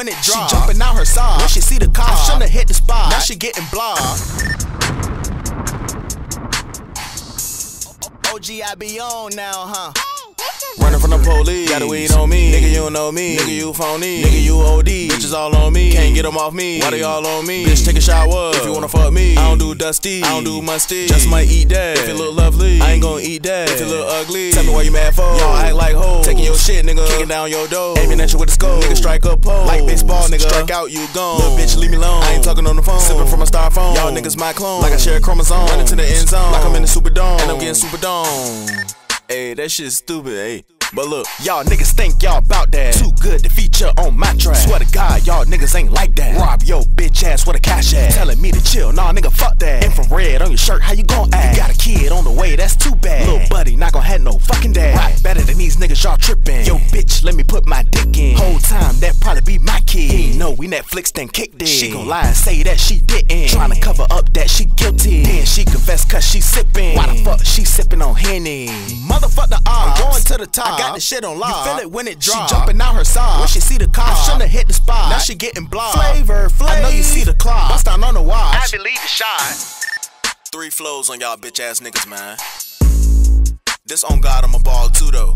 when it drop. She jumping out her sock. When she see the car, I shouldn't hit the spot. Now she getting blocked. OG, I be on now, huh? Running from the police, got a weed on me. Nigga, you don't know me. Mm. Nigga, you phony. Nigga, you OD. Bitches all on me. Can't get them off me. Why they all on me? Bitch, take a shower. If you wanna fuck me, I don't do dusty. I don't do musty. Just might eat that. If you look lovely, I ain't gonna eat that. If you look ugly, tell me why you mad for. Y'all act like hoes. Taking your shit, nigga. Kicking down your door. Aiming at you with a skull. Nigga, strike up pole. Like baseball, nigga. Strike out, you gone. Little bitch, leave me alone. I ain't talking on the phone. Sipping from a star phone. Y'all niggas my clone. Like I share a chromosome. Running to the end zone. Like I'm in the Superdome. And I'm getting Superdome. Hey, that shit's stupid, hey. But look, y'all niggas think y'all bout that. Too good to feature on my track. Swear to God, y'all niggas ain't like that. Rob your bitch ass with a cash ass. Telling me to chill, nah nigga, fuck that. Infrared on your shirt, how you gon' act? You got a kid on the way, that's too bad. Little buddy not gon' have no fucking dad. Right. Better than these niggas, y'all trippin'. Yo, bitch, let me put my dick in. Whole time, that probably be my kid. He know we Netflix then kicked it. She gon' lie and say that she didn't. Tryna cover up that she guilty. Then she cause she sippin'. Why the fuck she sippin' on Henny? Motherfuck the odds. I'm going to the top. I got the shit on lock. You feel it when it drop. She jumping out her side. When she see the car, I shouldn't hit the spot. Now she getting blocked. Flavor, flavor. I know you see the clock. Bust down on the watch. I believe the shot. Three flows on y'all bitch ass niggas, man. This on God, I'm a ball too though.